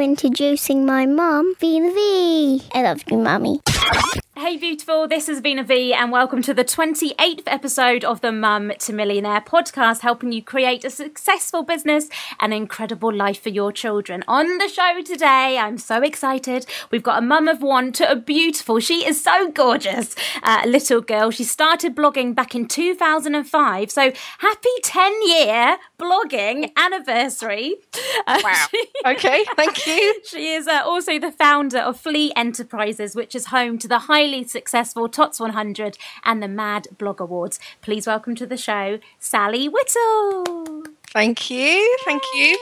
introducing my mum, Veena V. I love you, Mummy. Hey, beautiful. This has been a V, and welcome to the 28th episode of the Mum to Millionaire podcast, helping you create a successful business and incredible life for your children. On the show today, I'm so excited. We've got a mum of one to a beautiful, she is so gorgeous, uh, little girl. She started blogging back in 2005. So happy 10 year blogging anniversary. Uh, wow. okay, thank you. She is uh, also the founder of Flea Enterprises, which is home to the highly highly successful TOTS 100 and the Mad Blog Awards. Please welcome to the show, Sally Whittle. Thank you. Thank you.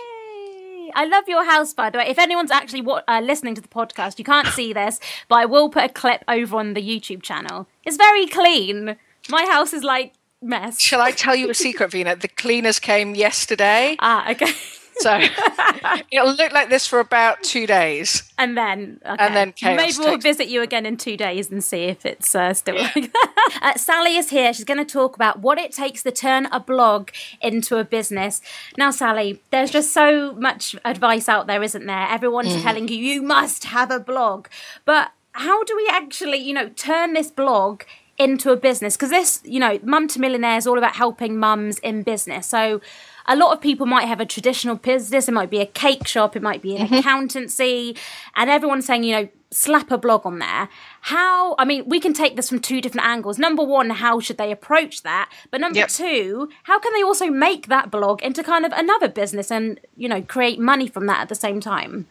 I love your house, by the way. If anyone's actually uh, listening to the podcast, you can't see this, but I will put a clip over on the YouTube channel. It's very clean. My house is like mess. Shall I tell you a secret, Veena? The cleaners came yesterday. Ah, okay. So it'll look like this for about two days, and then okay. and then maybe we'll takes... visit you again in two days and see if it's uh, still yeah. like that. Uh, Sally is here. She's going to talk about what it takes to turn a blog into a business. Now, Sally, there's just so much advice out there, isn't there? Everyone's mm. telling you you must have a blog, but how do we actually, you know, turn this blog into a business? Because this, you know, Mum to Millionaire is all about helping mums in business. So a lot of people might have a traditional business. It might be a cake shop. It might be an mm-hmm. accountancy. And everyone's saying, you know, slap a blog on there. How, I mean, we can take this from two different angles. Number one, how should they approach that? But number yep. two, how can they also make that blog into kind of another business and, you know, create money from that at the same time?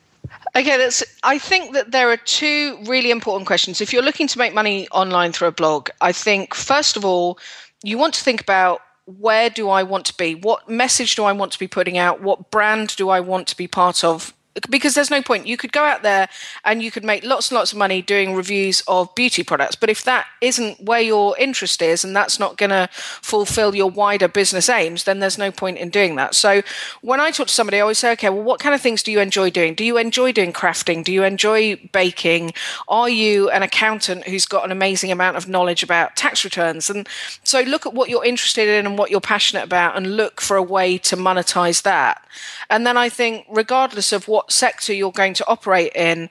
Okay, that's. I think that there are two really important questions. If you're looking to make money online through a blog, I think first of all, you want to think about where do I want to be? What message do I want to be putting out? What brand do I want to be part of? Because there's no point. You could go out there and you could make lots and lots of money doing reviews of beauty products. But if that isn't where your interest is and that's not going to fulfill your wider business aims, then there's no point in doing that. So when I talk to somebody, I always say, okay, well, what kind of things do you enjoy doing? Do you enjoy doing crafting? Do you enjoy baking? Are you an accountant who's got an amazing amount of knowledge about tax returns? And so look at what you're interested in and what you're passionate about and look for a way to monetize that. And then I think, regardless of what sector you're going to operate in,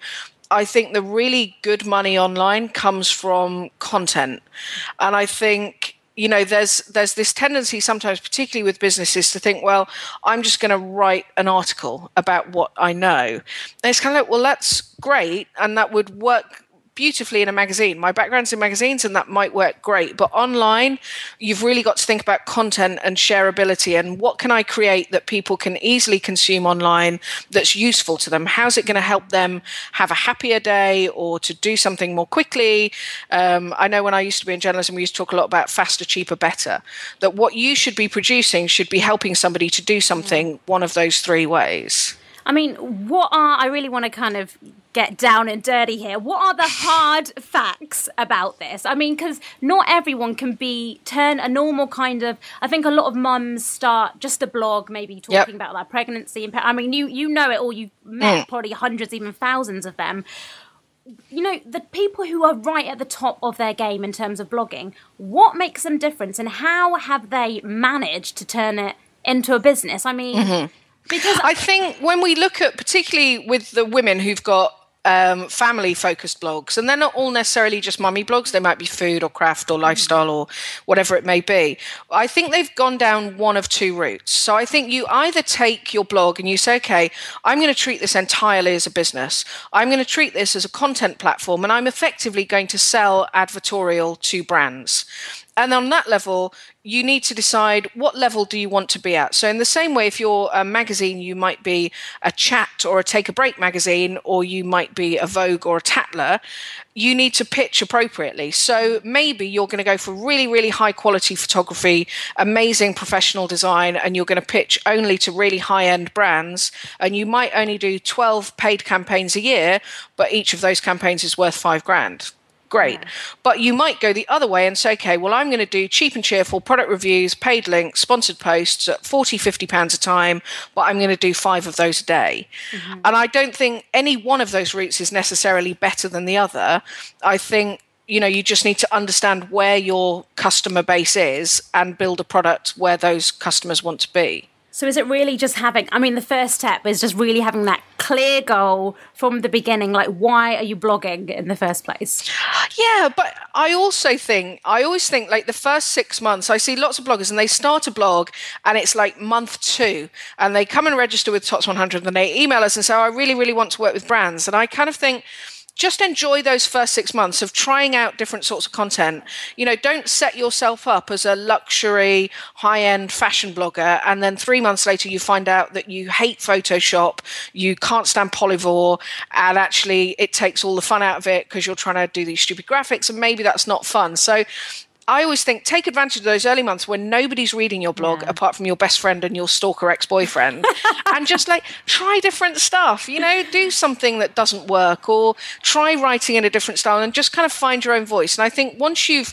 I think the really good money online comes from content. And I think you know there's there's this tendency sometimes particularly with businesses to think well i'm just going to write an article about what i know and it's kind of like well that's great and that would work beautifully in a magazine. My background's in magazines and that might work great. But online, you've really got to think about content and shareability and what can I create that people can easily consume online that's useful to them? How's it going to help them have a happier day or to do something more quickly? Um, I know when I used to be in journalism, we used to talk a lot about faster, cheaper, better. That what you should be producing should be helping somebody to do something one of those three ways. I mean, what are, I really want to kind of get down and dirty here. What are the hard facts about this? I mean, because not everyone can be, turn a normal kind of, I think a lot of mums start just a blog, maybe talking yep. about their pregnancy. And, I mean, you, you know it all, you've met mm. probably hundreds, even thousands of them you know the people who are right at the top of their game in terms of blogging what makes them different and how have they managed to turn it into a business i mean mm-hmm. Because I think when we look at, particularly with the women who've got um, family focused blogs, and they're not all necessarily just mummy blogs, they might be food or craft or lifestyle or whatever it may be. I think they've gone down one of two routes. So I think you either take your blog and you say, okay, I'm going to treat this entirely as a business, I'm going to treat this as a content platform, and I'm effectively going to sell advertorial to brands and on that level you need to decide what level do you want to be at. So in the same way if you're a magazine you might be a chat or a take a break magazine or you might be a vogue or a tatler you need to pitch appropriately. So maybe you're going to go for really really high quality photography amazing professional design and you're going to pitch only to really high end brands. And you might only do 12 paid campaigns a year but each of those campaigns is worth 5 grand great. Yeah. But you might go the other way and say, okay, well, I'm going to do cheap and cheerful product reviews, paid links, sponsored posts at 40, 50 pounds a time, but I'm going to do five of those a day. Mm-hmm. And I don't think any one of those routes is necessarily better than the other. I think you know you just need to understand where your customer base is and build a product where those customers want to be So is it really just having I mean the first step is just really having that clear goal from the beginning like why are you blogging in the first place? Yeah, but I also think I always think like the first 6 months I see lots of bloggers and they start a blog and it's like month 2 and they come and register with Tots 100 and they email us and say oh, I really really want to work with brands and I kind of think just enjoy those first six months of trying out different sorts of content. You know, don't set yourself up as a luxury, high end fashion blogger, and then three months later you find out that you hate Photoshop, you can't stand Polyvore, and actually it takes all the fun out of it because you're trying to do these stupid graphics, and maybe that's not fun. So I always think take advantage of those early months when nobody's reading your blog yeah. apart from your best friend and your stalker ex boyfriend, and just like try different stuff. You know, do something that doesn't work, or try writing in a different style, and just kind of find your own voice. And I think once you've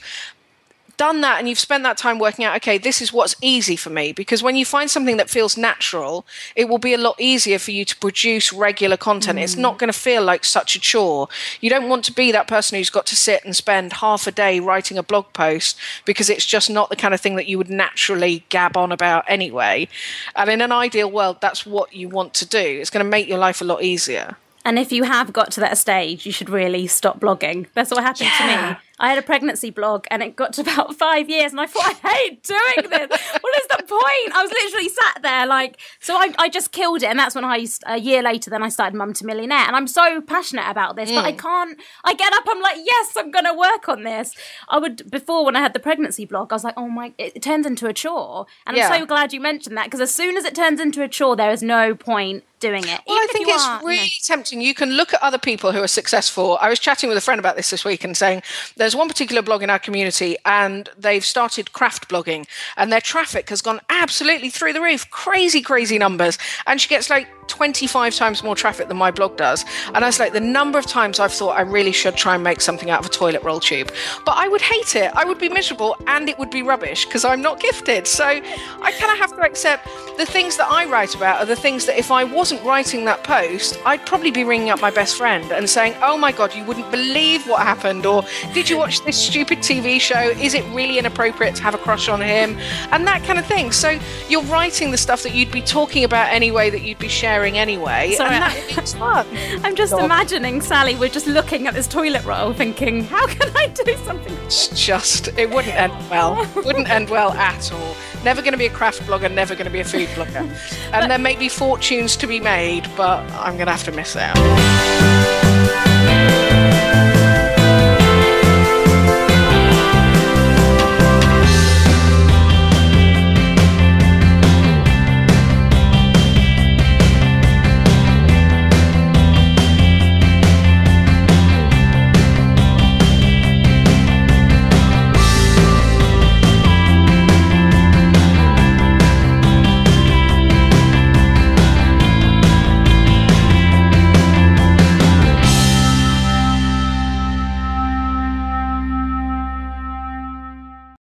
done that and you've spent that time working out, okay, this is what's easy for me. Because when you find something that feels natural, it will be a lot easier for you to produce regular content. Mm. It's not going to feel like such a chore. You don't want to be that person who's got to sit and spend half a day writing a blog post because it's just not the kind of thing that you would naturally gab on about anyway. And in an ideal world, that's what you want to do. It's going to make your life a lot easier. And if you have got to that stage, you should really stop blogging. That's what happened yeah. to me. I had a pregnancy blog and it got to about five years and I thought, I hate doing this. what is the point? I was literally sat there like, so I, I just killed it. And that's when I, a year later, then I started Mum to Millionaire. And I'm so passionate about this, mm. but I mm. can't, I get up, I'm like, yes, I'm going to work on this. I would, before when I had the pregnancy blog, I was like, oh my, it, it turns into a chore. And yeah. I'm so glad you mentioned that because as soon as it turns into a chore, there is no point doing it. Well, I think it's are, really you know. tempting. You can look at other people who are successful. I was chatting with a friend about this this week and saying there's one particular blog in our community and they've started craft blogging and their traffic has gone absolutely through the roof. Crazy, crazy numbers. And she gets like 25 times more traffic than my blog does. And I was like, the number of times I've thought I really should try and make something out of a toilet roll tube. But I would hate it. I would be miserable and it would be rubbish because I'm not gifted. So I kind of have to accept the things that I write about are the things that if I wasn't writing that post, I'd probably be ringing up my best friend and saying, oh my God, you wouldn't believe what happened. Or did you watch this stupid TV show? Is it really inappropriate to have a crush on him? And that kind of thing. So you're writing the stuff that you'd be talking about anyway, that you'd be sharing sharing anyway. Sorry, and that makes fun. I'm just God. imagining Sally, we're just looking at this toilet roll thinking, how can I do something? It's just, it wouldn't end well. wouldn't end well at all. Never going to be a craft blogger, never going to be a food blogger. And there may be fortunes to be made, but I'm going to have to miss out.